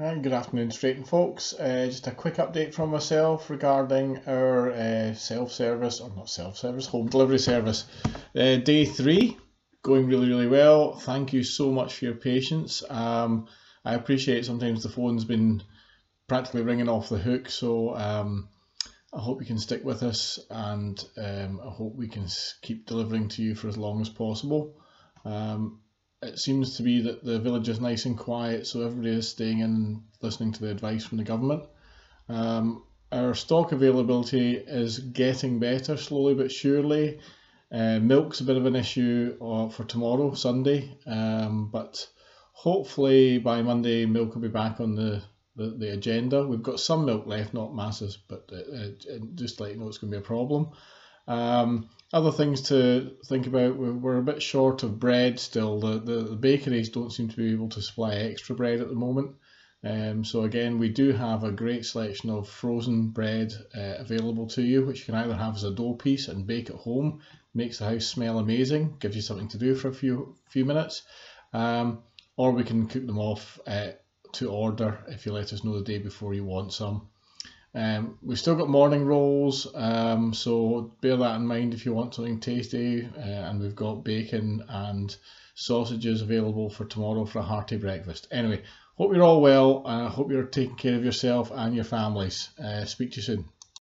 Hi, good afternoon, Straiton folks. Uh, just a quick update from myself regarding our uh, self-service, or not self-service, home delivery service. Uh, day three, going really, really well. Thank you so much for your patience. Um, I appreciate sometimes the phone's been practically ringing off the hook, so um, I hope you can stick with us and um, I hope we can keep delivering to you for as long as possible. Um, it seems to be that the village is nice and quiet, so everybody is staying in listening to the advice from the government. Um, our stock availability is getting better slowly but surely. Uh, milk's a bit of an issue uh, for tomorrow, Sunday, um, but hopefully by Monday milk will be back on the, the, the agenda. We've got some milk left, not masses, but uh, uh just let you know it's going to be a problem. Um, other things to think about, we're, we're a bit short of bread still. The, the, the, bakeries don't seem to be able to supply extra bread at the moment. Um, so again, we do have a great selection of frozen bread uh, available to you, which you can either have as a dough piece and bake at home. Makes the house smell amazing, gives you something to do for a few few minutes. Um, or we can cook them off uh, to order if you let us know the day before you want some. Um, we've still got morning rolls, um, so bear that in mind if you want something tasty. Uh, and we've got bacon and sausages available for tomorrow for a hearty breakfast. Anyway, hope you're all well. and I uh, hope you're taking care of yourself and your families. Uh, speak to you soon.